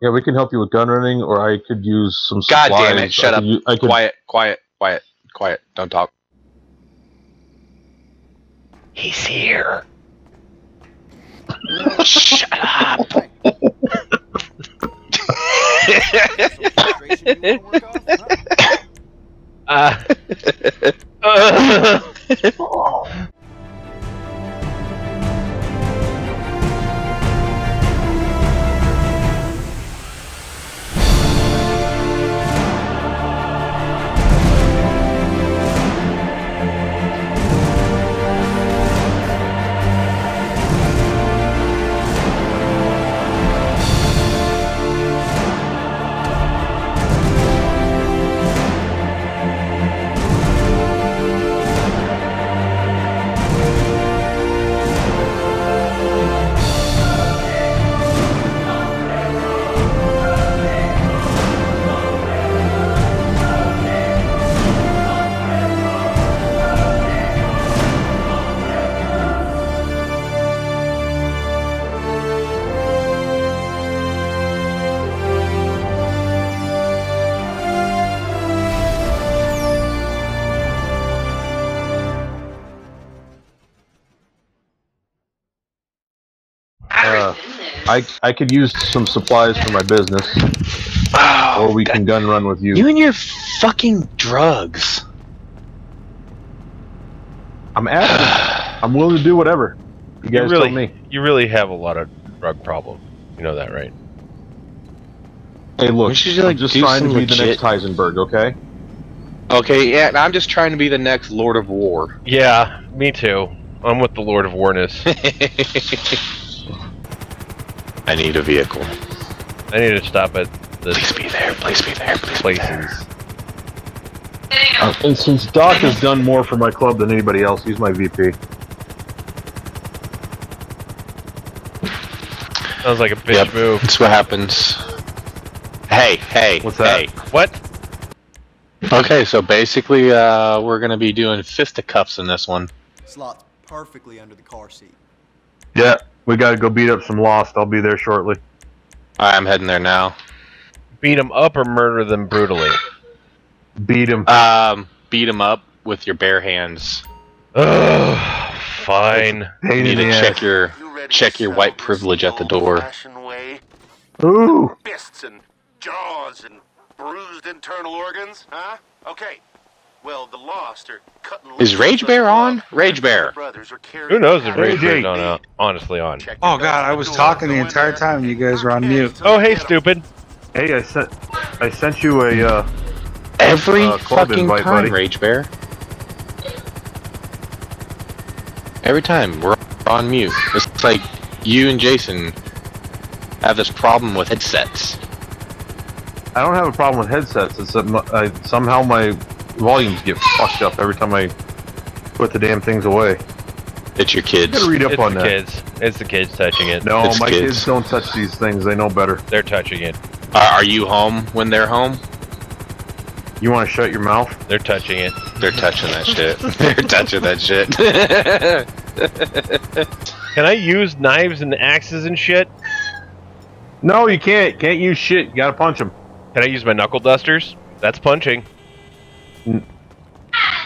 Yeah, we can help you with gun running, or I could use some God supplies. damn it! Shut I up. could u- I could, Quiet, quiet, quiet, quiet. Don't talk. He's here. Shut up. uh, uh, uh, I I could use some supplies for my business, oh, or we can gun run with you. you and your fucking drugs. I'm asking. I'm willing to do whatever. You You really, tell me. you really have a lot of drug problems. You know that, right? Hey, look, We should, I'm just do trying to some be the next Heisenberg, okay? Okay, yeah, and I'm just trying to be the next Lord of War. Yeah, me too. I'm with the Lord of Warness. I need a vehicle. I need to stop at the Please be there. Please be there. Please be there. places. Uh, and since Doc has done more for my club than anybody else, he's my VP. Sounds like a bitch Yep, move. That's what happens. Hey, hey, What's that? hey. What? Okay, so basically, uh, we're gonna be doing fisticuffs in this one. Slots perfectly under the car seat. Yeah, we got to go beat up some Lost. I'll be there shortly. Alright, I'm heading there now. Beat them up or murder them brutally? Beat them. Um, beat him up with your bare hands. Ugh, fine. You need to the check ass. your check your white privilege at the door. Ooh. fists and jaws and bruised internal organs, huh? Okay. Well, the lost are cutting Is loose Rage Bear on? Rage Bear. The brothers are carrying Who knows if out- Rage Bear's AJ. on, uh, honestly on? Oh god, I was talking the entire time and you guys were on mute. Oh, hey, stupid. Hey, I sent I sent you a uh, Every Uh, club fucking invite, time, buddy. Rage Bear. Every time we're on mute. It's like you and Jason have this problem with headsets. I don't have a problem with headsets. It's that my, I, somehow my volumes get fucked up every time I put the damn things away. It's your You kids. gotta read up It's on the that. kids. It's the kids touching it. No, It's my kids. kids. don't touch these things. They know better. They're touching it. Are, are you home when they're home? You want to shut your mouth? They're touching it. They're touching that shit. They're touching that shit. Can I use knives and axes and shit? No, you can't. Can't use shit. You gotta punch them. Can I use my knuckle dusters? That's punching.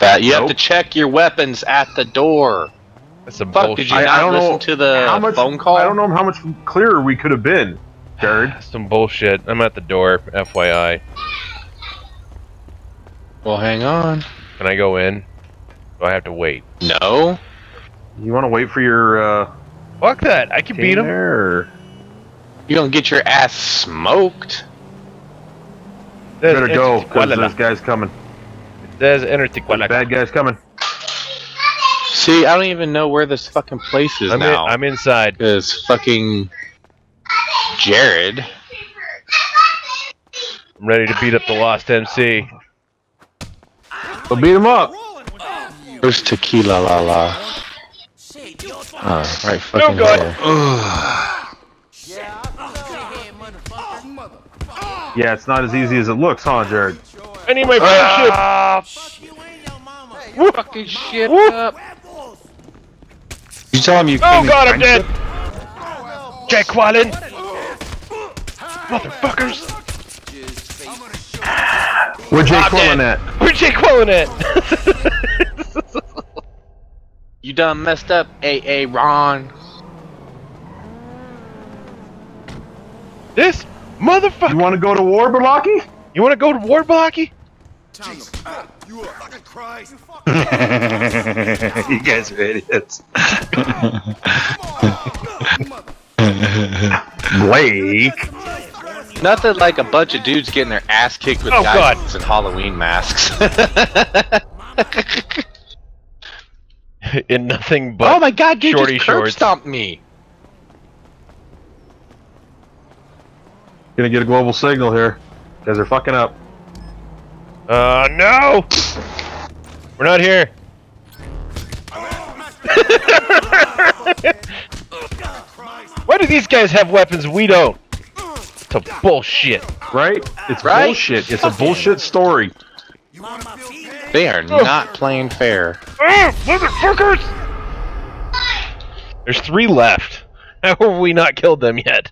That you have to check your weapons at the door. That's some Fuck, bullshit. did you I- not I don't listen know to the how much phone call? I don't know how much clearer we could have been, Jared. Some bullshit. I'm at the door. FYI. Well, hang on. Can I go in? Do I have to wait? No. You want to wait for your uh, Fuck that. I can beat him. there, or You don't get your ass smoked. you better go because there's guys coming. There's There's Entertiquala. bad guys coming. See, I don't even know where this fucking place is I'm, in, now. I'm inside. Because fucking Jared. I'm ready to beat up the Lost MC. So beat him up. Where's Tequi-la-la? Oh, right fucking God. there. Yeah, it's not as easy as it looks, huh, Jared? I need my friendship. Fucking shit up. You tell him you Oh god, in I'm dead. friendship? Jack Quallen. Motherfuckers! Where Jay I'm Quillen at? Where'd Jake Quillen at? You done messed up, AA Ron. this motherfucker! You want to go to war, Balaki? You want to go to war, Blocky? You fucking Christ! you guys are idiots. Blake. Nothing like a bunch of dudes getting their ass kicked with Oh, God. guns and Halloween masks. In nothing but oh my god, dude shorty just curb shorts. stomped me. Gonna get a global signal here. Guys are fucking up. Uh, no! We're not here. Why do these guys have weapons we don't? It's a bullshit. Right? It's Right? bullshit. It's a bullshit story. They are not playing fair. Ah, motherfuckers! There's three left. How have we not killed them yet?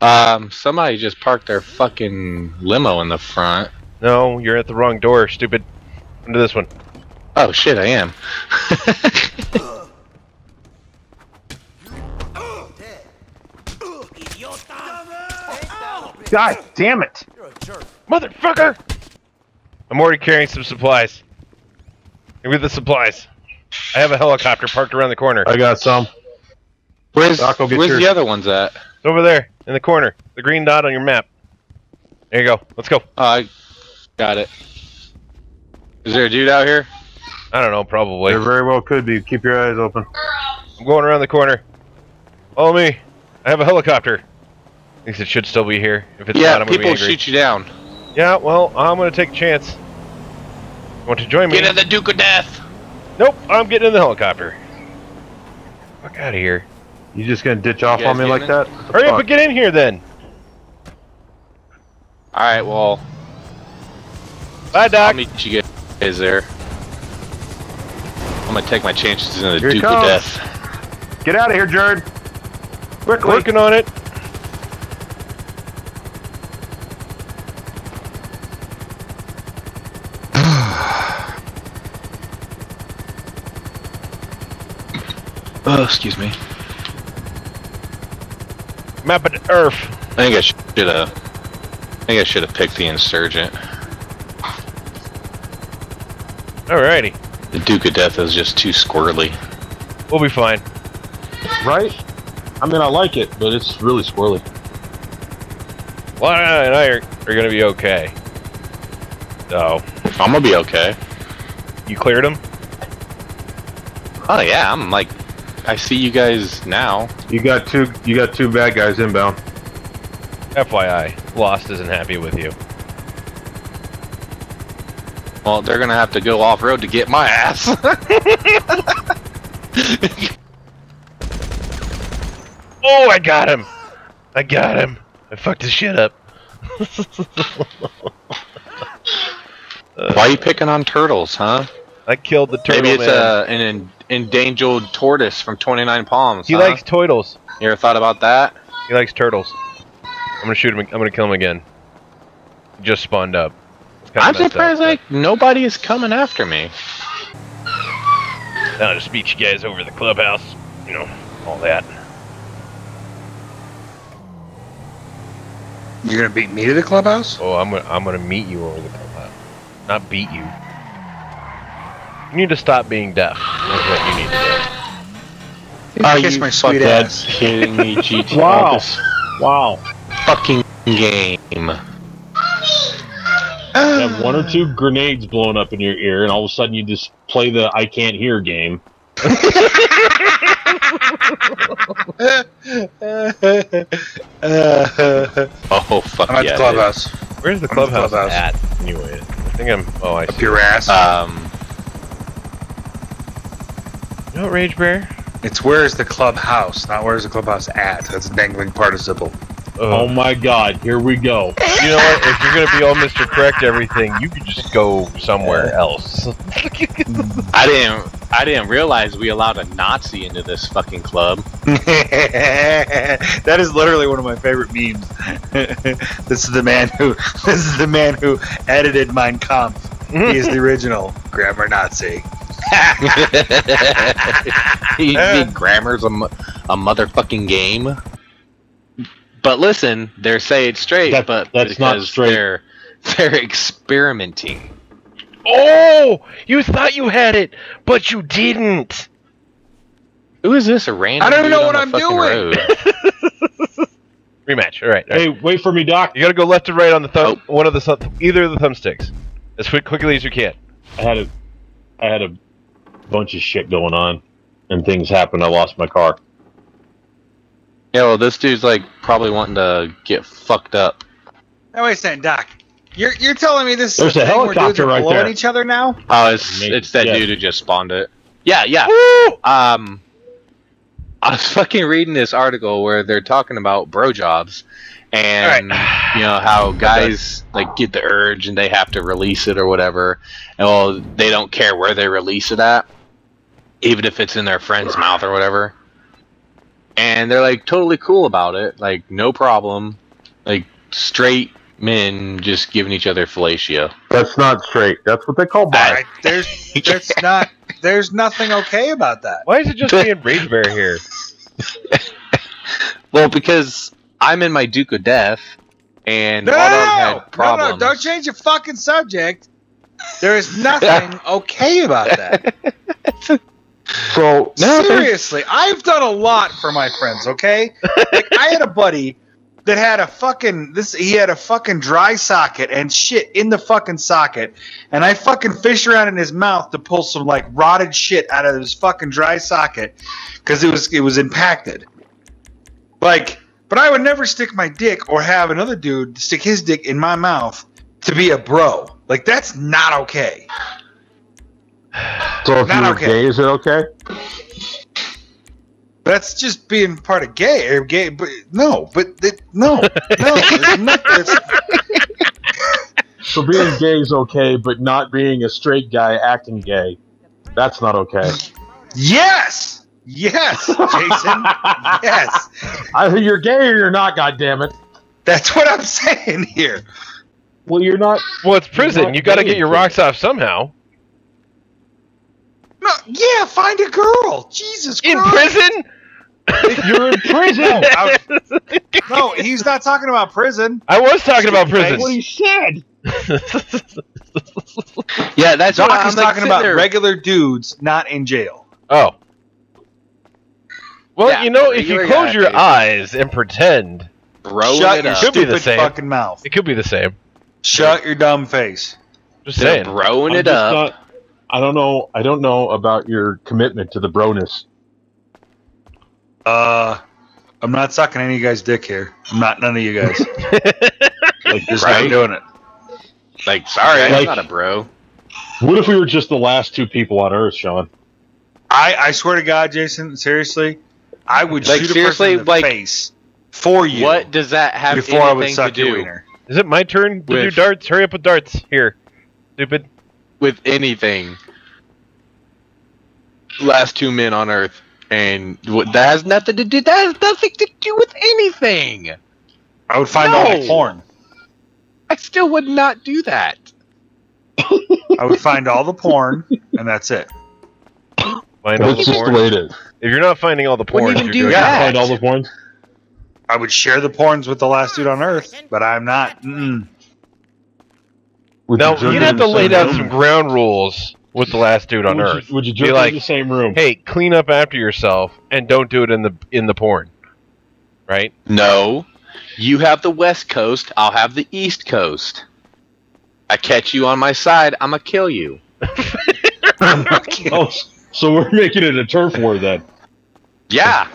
Um, somebody just parked their fucking limo in the front. No, you're at the wrong door, stupid. Into this one. Oh shit, I am. God damn it! Motherfucker! I'm already carrying some supplies. Give me the supplies. I have a helicopter parked around the corner. I got some. where's Doc, where's yours. the other ones at? It's over there, in the corner. The green dot on your map. There you go. Let's go. Oh, I got it. Is there a dude out here? I don't know, probably. There very well could be. Keep your eyes open. I'm going around the corner. Follow me. I have a helicopter. At least it should still be here. If it's yeah, not, I'm gonna people be angry. shoot you down. Yeah, well, I'm gonna take a chance. Want to join me? Get in the Duke O'Death. Nope, I'm getting in the helicopter. Fuck out of here. You just gonna ditch off on me like in? that? Hurry up and get in here then. All right, well, Bye, I'll Doc. meet you guys there. I'm gonna take my chances in the Here he Duke of comes. Death. Get out of here, Jared. Quickly. Working on it. Oh, excuse me. Map of Earth. I think I should have. I think I should have picked the insurgent. Alrighty. The Duke O'Death is just too squirrely. We'll be fine. Right? I mean, I like it, but it's really squirrely. Well, and I are, are gonna be okay. So, I'm gonna be okay. you cleared him? Oh yeah, I'm like, I see you guys now. You got two. You got two bad guys inbound. FYI, Lost isn't happy with you. Well, they're gonna have to go off road to get my ass. Oh, I got him! I got him! I fucked his shit up. Why are you picking on turtles, huh? I killed the turtle Maybe it's man. uh, an en- endangered tortoise from 29 Palms. he huh? likes turtles. You ever thought about that? He likes turtles. I'm gonna shoot him. I'm gonna kill him again. He just spawned up. I'm messed up, surprised but- like nobody is coming after me. I'll just beat you guys over the clubhouse. You know, all that. You're gonna beat me to the clubhouse? Oh, I'm gonna I'm gonna meet you over the clubhouse, not beat you. You need to stop being deaf. That's what you need to do. Are Kiss you my sweet fuckhead ass. kidding me, GT? Wow. This Wow. fucking game. You have one or two grenades blowing up in your ear, and all of a sudden you just play the I can't hear game. Oh fuck I'm at yeah! the clubhouse. Where's the I'm at the clubhouse, clubhouse. at? Anyway, I think I'm. Oh, I Up see. your ass. Um, You know what, Rage Bear? it's where's the clubhouse, not where's the clubhouse at. That's a dangling participle. Oh, oh my god, here we go. You know what? If you're gonna be all Mr. Correct everything, you could just go somewhere else. I didn't. I didn't realize we allowed a Nazi into this fucking club. that is literally one of my favorite memes. this is the man who this is the man who edited Mein Kampf. He is the original grammar Nazi. you think grammar's a, a motherfucking game? But listen, they're saying it straight, That- but that's not straight. They're they're experimenting. Oh, you thought you had it, but you didn't. Who is this? A random? I don't dude know on what I'm doing. road? Rematch. All right. all right. Hey, wait for me, Doc. You gotta go left and right on the thumb. Oh. One of the thumb, either of the thumbsticks, as quick, quickly as you can. I had a, I had a bunch of shit going on, and things happened. I lost my car. Yeah, well, this dude's like probably wanting to get fucked up. Now wait a second, Doc. You're you're telling me this There's is a a thing where dudes helicopter are right blowing there. each other now? Oh, it's Maybe- it's that yeah. dude who just spawned it. Yeah, yeah. Woo! Um, I was fucking reading this article where they're talking about bro jobs, and you know how guys like get the urge and they have to release it or whatever, and well they don't care where they release it at, even if it's in their friend's mouth or whatever. And they're like totally cool about it, like no problem, like straight men just giving each other fellatio. That's not straight. That's what they call bi. I, there's there's not there's nothing okay about that. Why is it just being and Rage Bear here? Well, because I'm in my Duke O'Death, and No, Autumn no, had no, no, don't change the fucking subject. There is nothing okay about that. So Seriously, I've done a lot for my friends. Okay, like I had a buddy that had a fucking this. He had a fucking dry socket and shit in the fucking socket, and I fucking fished around in his mouth to pull some like rotted shit out of his fucking dry socket because it was it was impacted. Like, but I would never stick my dick or have another dude stick his dick in my mouth to be a bro. Like that's not okay. So if Not you were okay. gay, is it okay? That's just being part of gay or gay, but no, but it, no, no, it's not, it's, So being gay is okay, but not being a straight guy acting gay, that's not okay. yes, yes, Jason, yes, Either you're gay or you're not. God damn it! that's what I'm saying here. Well, you're not. Well, it's prison. not You got to get your rocks off somehow. No, yeah, find a girl. Jesus Christ. In Christ. prison? You're in prison. I- no, he's not talking about prison. I was talking about Stupid prison. he said. yeah, that's what Doc I'm is like, talking sitting about there- regular dudes not in jail. Oh. Well, Yeah, you know, if you regular close guy, your dude. eyes and pretend, Throwing Shut it your up. Could be the stupid same. fucking mouth. it could be the same. Shut your dumb face. Just They're saying. throwing I'm it just up. not- I don't know. I don't know about your commitment to the broness. Uh, I'm not sucking any of you guys' dick here. I'm not none of you guys. Like, Just Right. not doing it. Like, sorry, I'm Like- not a bro. What if we were just the last two people on Earth, Sean? I, I swear to God, Jason, seriously, I would Like, shoot a seriously, person in the like, face for you What does that have before I would anything to suck your do wiener. Is it my turn to do With- darts? Hurry up with darts. Here. Stupid. With anything? Last two men on Earth, and that has nothing to do. That has nothing to do with anything. I would find all the porn. I still would not do that. I would find all the porn, and that's it. Find all the That's just the way it is. If you're not finding all the porn, Wouldn't you're even do doing that. Find all the porn. I would share the porns with the last dude on Earth, but I'm not. Mm. Would Now you you'd have to lay down room? some ground rules with the last dude on would Earth. You, would you Be jerk like, in the same room? Hey, clean up after yourself and don't do it in the in the porn. Right? No, you have the West Coast. I'll have the East Coast. I catch you on my side, I'ma kill you. Oh, so we're making it a turf war then. Yeah.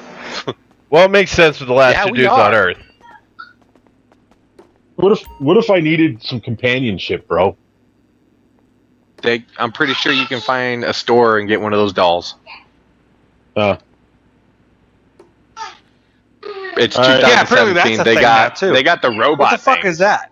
Well, it makes sense with the last Yeah, two dudes are. on Earth. What if what if I needed some companionship, bro? They, I'm pretty sure you can find a store and get one of those dolls. Uh, It's All right. Yeah, 2017. that's a they thing got now, too. they got the robot. What the fuck thing. is that?